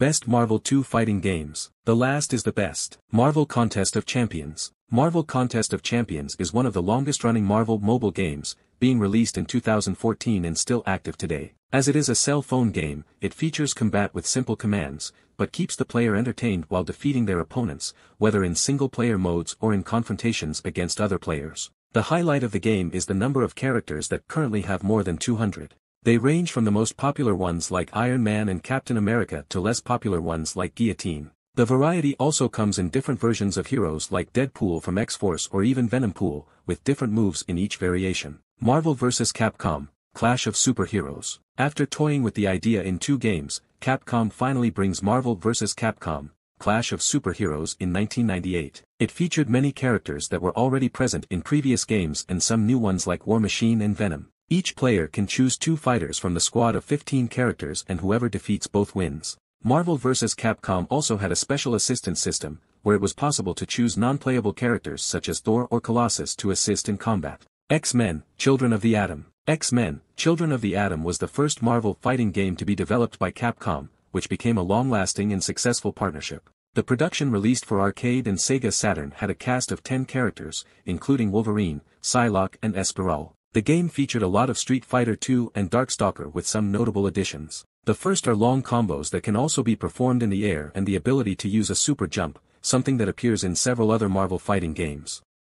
Best Marvel 2 Fighting Games. The last is the best. Marvel Contest of Champions. Marvel Contest of Champions is one of the longest-running Marvel mobile games, being released in 2014 and still active today. As it is a cell phone game, it features combat with simple commands, but keeps the player entertained while defeating their opponents, whether in single-player modes or in confrontations against other players. The highlight of the game is the number of characters that currently have more than 200. They range from the most popular ones like Iron Man and Captain America to less popular ones like Guillotine. The variety also comes in different versions of heroes like Deadpool from X-Force or even Venompool, with different moves in each variation. Marvel vs. Capcom, Clash of Superheroes. After toying with the idea in two games, Capcom finally brings Marvel vs. Capcom, Clash of Superheroes in 1998. It featured many characters that were already present in previous games and some new ones like War Machine and Venom. Each player can choose two fighters from the squad of 15 characters and whoever defeats both wins. Marvel vs. Capcom also had a special assistance system, where it was possible to choose non-playable characters such as Thor or Colossus to assist in combat. X-Men, Children of the Atom. X-Men, Children of the Atom was the first Marvel fighting game to be developed by Capcom, which became a long-lasting and successful partnership. The production released for arcade and Sega Saturn had a cast of 10 characters, including Wolverine, Psylocke and Espadrille. The game featured a lot of Street Fighter II and Darkstalker with some notable additions. The first are long combos that can also be performed in the air and the ability to use a super jump, something that appears in several other Marvel fighting games.